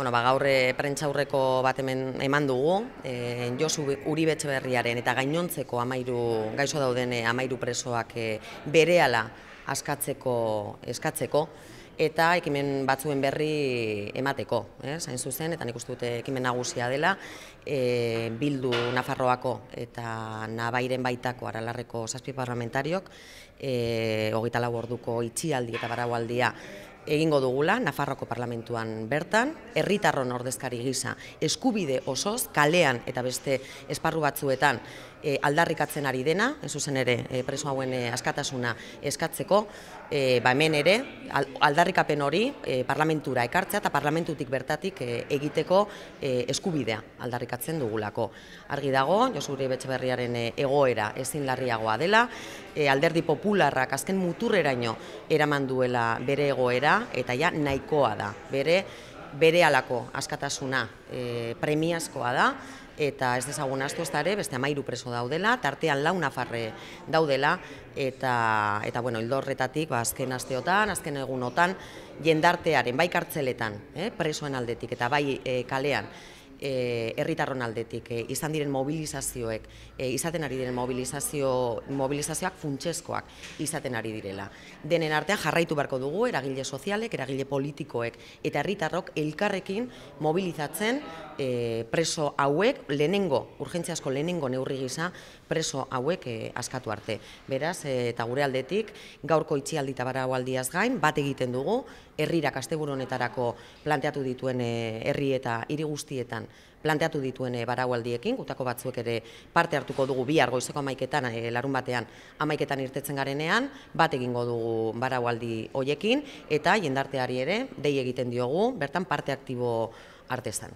Bueno, ba, gaur e, prentxaurreko bat hemen eman dugu, e, Josu Uribe Etxeberriaren eta gainontzeko amairu, gaixo dauden e, amairu presoak e, berehala askatzeko, eskatzeko, eta ekimen batzuen berri emateko, eh, zain zuzen, eta nik uste dute ekimen nagusia dela, e, bildu Nafarroako eta Nabairen baitako aralarreko zazpi parlamentariok, e, hogeita lau orduko itxialdi eta baraualdia egingo dugula Nafarroko parlamentuan bertan, herritarron ordezkari gisa. Eskubide osoz kalean eta beste esparru batzuetan e, aldarrikatzen ari dena, ez zuzen ere e, preso hauen e, askatasuna eskatzeko, e, ba hemen ere aldarrikapen hori e, parlamentura ekartzea eta parlamentutik bertatik e, egiteko e, eskubidea aldarrikatzen dugulako. Argi dago, Josuri Betxeberriaren egoera ezin larriagoa dela, e, alderdi popularrak azken muturreraino eraman duela bere egoera eta ja nahikoa da. Bere bere alako askatasuna e, premiazkoa da, eta ez dezagun astu ez ere, beste amairu preso daudela, tartean lau nafarre daudela, eta, eta bueno, hildorretatik, ba, azken asteotan, azken egunotan, jendartearen, bai kartzeletan, eh, presoen aldetik, eta bai e, kalean, herritarron aldetik e, izan diren mobilizazioek e, izaten ari diren mobilizazio mobilizazioak funtseskoak izaten ari direla. Denen artean jarraitu beharko dugu eragile sozialek, eragile politikoek eta herritarrok elkarrekin mobilizatzen e, preso hauek lehenengo urgentziasko lehenengo neurri gisa preso hauek e, askatu arte. Beraz, e, eta gure aldetik gaurko itxialdi ta baraualdiaz gain bat egiten dugu herrirak asteburu honetarako planteatu dituen e, herri eta hiri guztietan planteatu dituen e, baraualdiekin, gutako batzuek ere parte hartuko dugu bi argoizeko amaiketan, e, larun batean amaiketan irtetzen garenean, bat egingo dugu baraualdi hoiekin, eta jendarteari ere, dei egiten diogu, bertan parte aktibo artestan.